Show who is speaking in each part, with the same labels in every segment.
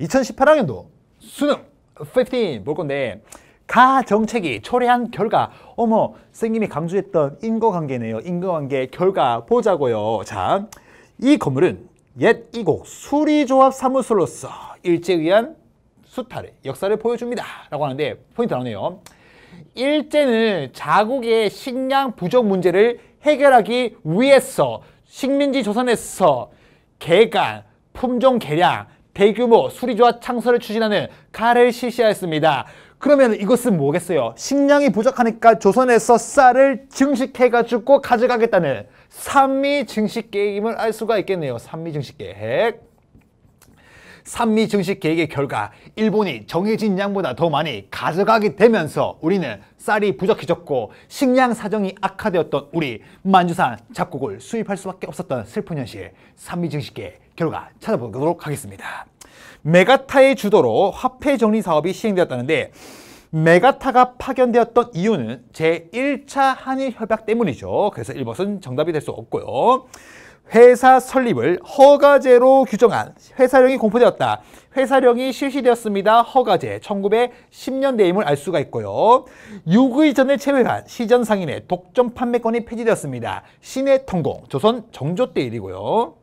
Speaker 1: 2018학년도 수능 15볼 건데 가 정책이 초래한 결과 어머 선생님이 강조했던 인과관계네요. 인과관계 결과 보자고요. 자, 이 건물은 옛 이곡 수리조합 사무소로서 일제에 의한 수탈의 역사를 보여줍니다. 라고 하는데 포인트 나오네요. 일제는 자국의 식량 부족 문제를 해결하기 위해서 식민지 조선에서 개간, 품종 개량, 대규모 수리조합 창설을 추진하는 가를 실시하였습니다. 그러면 이것은 뭐겠어요? 식량이 부족하니까 조선에서 쌀을 증식해가지고 가져가겠다는 산미 증식 계획임을 알 수가 있겠네요. 산미 증식 계획. 산미 증식 계획의 결과 일본이 정해진 양보다 더 많이 가져가게 되면서 우리는 쌀이 부족해졌고 식량 사정이 악화되었던 우리 만주산 잡곡을 수입할 수밖에 없었던 슬픈 현실 산미 증식 계획 결과 찾아보도록 하겠습니다. 메가타의 주도로 화폐 정리 사업이 시행되었다는데 메가타가 파견되었던 이유는 제1차 한일 협약 때문이죠. 그래서 1번은 정답이 될 수 없고요. 회사 설립을 허가제로 규정한 회사령이 공포되었다. 회사령이 실시되었습니다. 허가제 1910년대임을 알 수가 있고요. 육의전을 제외한 시전 상인의 독점 판매권이 폐지되었습니다. 신의 통공 조선 정조 때 일이고요.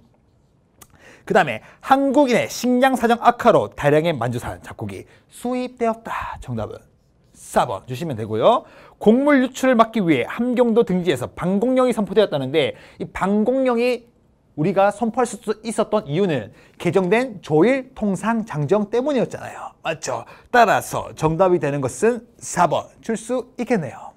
Speaker 1: 그 다음에 한국인의 식량 사정 악화로 다량의 만주산 잡곡이 수입되었다. 정답은 4번 주시면 되고요. 곡물 유출을 막기 위해 함경도 등지에서 방공령이 선포되었다는데 이 방공령이 우리가 선포할 수 있었던 이유는 개정된 조일 통상 장정 때문이었잖아요. 맞죠? 따라서 정답이 되는 것은 4번 줄 수 있겠네요.